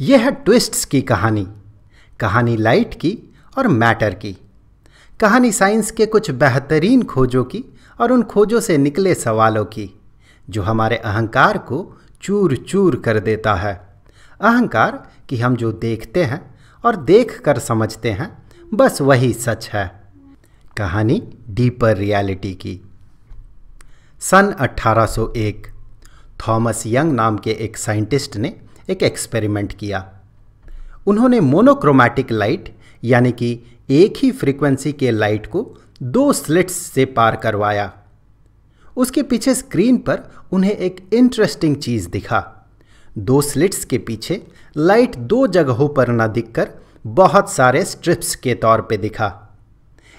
यह है ट्विस्ट्स की कहानी कहानी लाइट की और मैटर की। कहानी साइंस के कुछ बेहतरीन खोजों की और उन खोजों से निकले सवालों की, जो हमारे अहंकार को चूर चूर कर देता है। अहंकार कि हम जो देखते हैं और देख कर समझते हैं, बस वही सच है। कहानी डीपर रियलिटी की। सन 1801 थॉमस यंग नाम के एक साइंटिस्ट ने एक एक्सपेरिमेंट किया। उन्होंने मोनोक्रोमैटिक लाइट, यानी कि एक ही फ्रीक्वेंसी के लाइट को दो स्लिट्स से पार करवाया। उसके पीछे स्क्रीन पर उन्हें एक इंटरेस्टिंग चीज़ दिखा। दो स्लिट्स के पीछे लाइट दो जगहों पर न दिखकर बहुत सारे स्ट्रिप्स के तौर पे दिखा।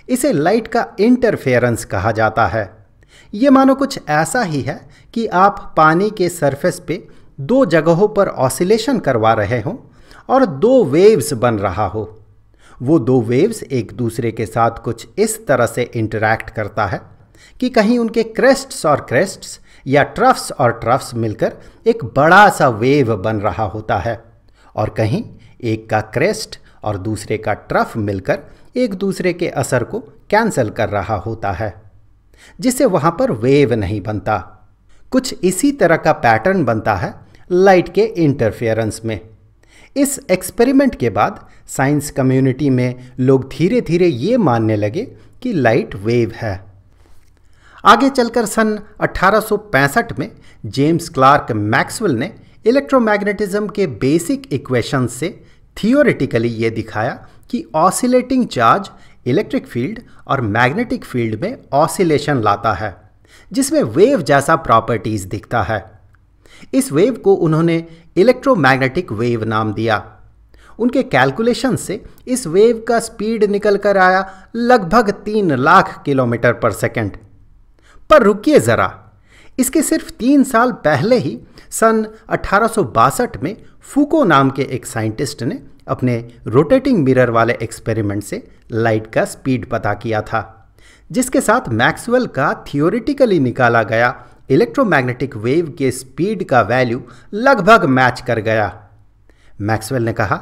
इसे लाइट का इंटरफेरेंस कहा जाता है। ये मानो कुछ ऐसा ही है कि आप पानी के सरफेस पे दो जगहों पर ऑसिलेशन करवा रहे हों और दो वेव्स बन रहा हो। वो दो वेव्स एक दूसरे के साथ कुछ इस तरह से इंटरैक्ट करता है कि कहीं उनके क्रेस्ट्स और क्रेस्ट्स या ट्रफ्स और ट्रफ्स मिलकर एक बड़ा सा वेव बन रहा होता है और कहीं एक का क्रेस्ट और दूसरे का ट्रफ मिलकर एक दूसरे के असर को कैंसल कर रहा होता है जिससे वहाँ पर वेव नहीं बनता। कुछ इसी तरह का पैटर्न बनता है लाइट के इंटरफेरेंस में। इस एक्सपेरिमेंट के बाद साइंस कम्युनिटी में लोग धीरे धीरे ये मानने लगे कि लाइट वेव है। आगे चलकर सन 1865 में जेम्स क्लार्क मैक्सवेल ने इलेक्ट्रोमैग्नेटिज्म के बेसिक इक्वेशन से थियोरिटिकली ये दिखाया कि ऑसिलेटिंग चार्ज इलेक्ट्रिक फ़ील्ड और मैग्नेटिक फ़ील्ड में ऑसिलेशन लाता है, जिसमें वेव जैसा प्रॉपर्टीज़ दिखता है। इस वेव को उन्होंने इलेक्ट्रोमैग्नेटिक वेव नाम दिया। उनके कैलकुलेशन से इस वेव का स्पीड निकल कर आया लगभग तीन लाख किलोमीटर पर सेकंड। पर रुकिए ज़रा, इसके सिर्फ़ तीन साल पहले ही सन अठारह सौ बासठ में फूको नाम के एक साइंटिस्ट ने अपने रोटेटिंग मिरर वाले एक्सपेरिमेंट से लाइट का स्पीड पता किया था, जिसके साथ मैक्सवेल का थियोरिटिकली निकाला गया इलेक्ट्रोमैग्नेटिक वेव के स्पीड का वैल्यू लगभग मैच कर गया। मैक्सवेल ने कहा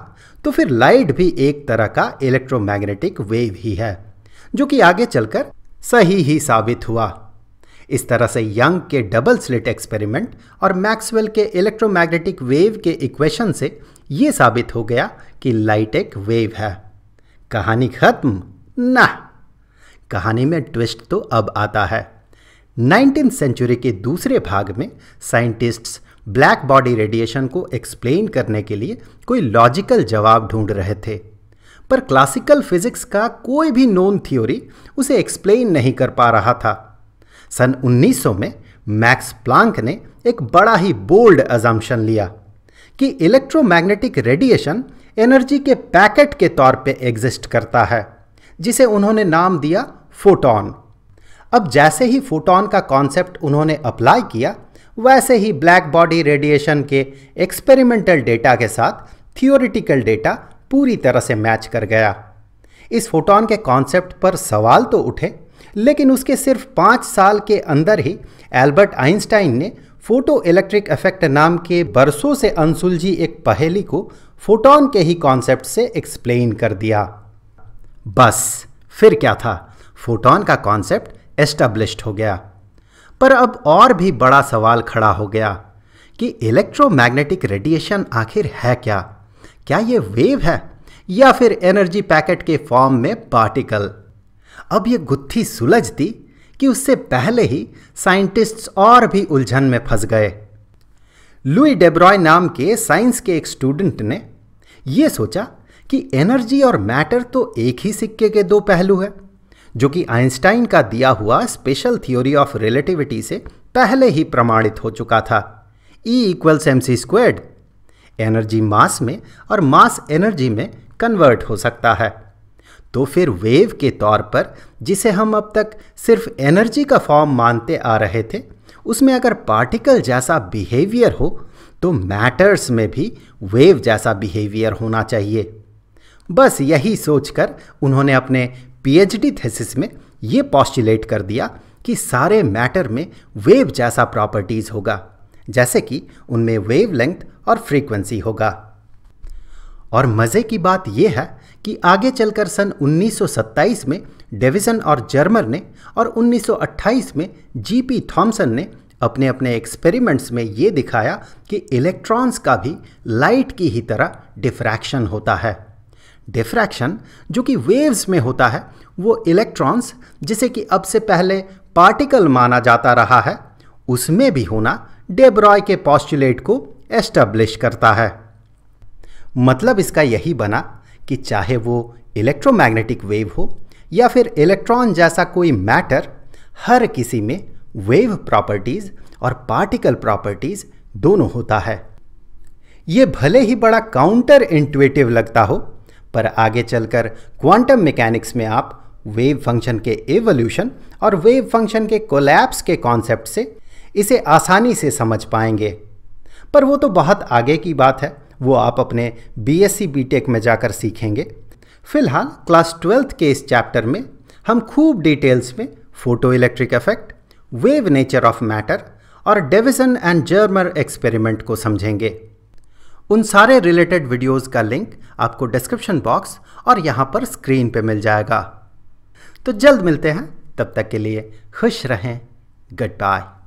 तो फिर लाइट भी एक तरह का इलेक्ट्रोमैग्नेटिक वेव ही है, जो कि आगे चलकर सही ही साबित हुआ। इस तरह से यंग के डबल स्लिट एक्सपेरिमेंट और मैक्सवेल के इलेक्ट्रोमैग्नेटिक वेव के इक्वेशन से ये साबित हो गया कि लाइट एक वेव है। कहानी खत्म। ना कहानी में ट्विस्ट तो अब आता है। नाइनटीन सेंचुरी के दूसरे भाग में साइंटिस्ट्स ब्लैक बॉडी रेडिएशन को एक्सप्लेन करने के लिए कोई लॉजिकल जवाब ढूंढ रहे थे। पर क्लासिकल फिजिक्स का कोई भी नोन थ्योरी उसे एक्सप्लेन नहीं कर पा रहा था। सन 1900 में मैक्स प्लांक ने एक बड़ा ही बोल्ड अजम्पशन लिया कि इलेक्ट्रोमैग्नेटिक रेडिएशन एनर्जी के पैकेट के तौर पे एग्जिस्ट करता है, जिसे उन्होंने नाम दिया फोटॉन अब जैसे ही फोटोन का कॉन्सेप्ट उन्होंने अप्लाई किया, वैसे ही ब्लैक बॉडी रेडिएशन के एक्सपेरिमेंटल डेटा के साथ थियोरिटिकल डेटा पूरी तरह से मैच कर गया। इस फोटोन के कॉन्सेप्ट पर सवाल तो उठे, लेकिन उसके सिर्फ़ पाँच साल के अंदर ही एल्बर्ट आइंस्टाइन ने फ़ोटो इलेक्ट्रिक इफ़ेक्ट नाम के बरसों से अनसुलझी एक पहेली को फोटोन के ही कॉन्सेप्ट से एक्सप्लेन कर दिया। बस, फिर क्या था? फोटोन का कॉन्सेप्ट एस्टेब्लिश्ड हो गया। पर अब और भी बड़ा सवाल खड़ा हो गया कि इलेक्ट्रोमैग्नेटिक रेडिएशन आखिर है क्या? क्या ये वेव है या फिर एनर्जी पैकेट के फॉर्म में पार्टिकल अब ये गुत्थी सुलझती कि उससे पहले ही साइंटिस्ट्स और भी उलझन में फंस गए। लुई डेब्रॉय नाम के साइंस के एक स्टूडेंट ने यह सोचा कि एनर्जी और मैटर तो एक ही सिक्के के दो पहलू है। जो कि आइंस्टाइन का दिया हुआ स्पेशल थ्योरी ऑफ़ रिलेटिविटी से पहले ही प्रमाणित हो चुका था। E equals M C squared energy mass में और मास एनर्जी में कन्वर्ट हो सकता है। तो फिर वेव के तौर पर, जिसे हम अब तक सिर्फ़ एनर्जी का फॉर्म मानते आ रहे थे, उसमें अगर पार्टिकल जैसा बिहेवियर हो तो मैटर्स में भी वेव जैसा बिहेवियर होना चाहिए। बस यही सोचकर उन्होंने अपने पीएचडी थेसिस में ये पॉस्टुलेट कर दिया कि सारे मैटर में वेव जैसा प्रॉपर्टीज़ होगा, जैसे कि उनमें वेव लेंथ और फ्रीक्वेंसी होगा। और मज़े की बात यह है कि आगे चलकर सन 1927 में डेविसन और जर्मर ने और 1928 में जीपी थॉमसन ने अपने अपने एक्सपेरिमेंट्स में ये दिखाया कि इलेक्ट्रॉन्स का भी लाइट की ही तरह डिफ्रैक्शन होता है। डिफ्रैक्शन जो कि वेव्स में होता है, वो इलेक्ट्रॉन्स जिसे कि अब से पहले पार्टिकल माना जाता रहा है, उसमें भी होना डेब्रॉय के पॉस्टुलेट को एस्टेब्लिश करता है। मतलब इसका यही बना कि चाहे वो इलेक्ट्रोमैग्नेटिक वेव हो, या फिर इलेक्ट्रॉन जैसा कोई मैटर हर किसी में वेव प्रॉपर्टीज़ और पार्टिकल प्रॉपर्टीज़ दोनों होता है। ये भले ही बड़ा काउंटर इंट्यूटिव लगता हो पर आगे चलकर क्वांटम मैकेनिक्स में आप वेव फ़ंक्शन के एवोल्यूशन और वेव फ़ंक्शन के कोलैप्स के कॉन्सेप्ट से इसे आसानी से समझ पाएँगे। पर वो तो बहुत आगे की बात है, वो आप अपने बीएससी बीटेक में जाकर सीखेंगे। फ़िलहाल क्लास ट्वेल्थ के इस चैप्टर में हम खूब डिटेल्स में photo electric effect wave nature of matter और डेविसन एंड जर्मर एक्सपेरिमेंट को समझेंगे। उन सारे रिलेटेड वीडियोस का लिंक आपको डिस्क्रिप्शन बॉक्स और यहाँ पर स्क्रीन पे मिल जाएगा। तो जल्द मिलते हैं, तब तक के लिए खुश रहें। Good bye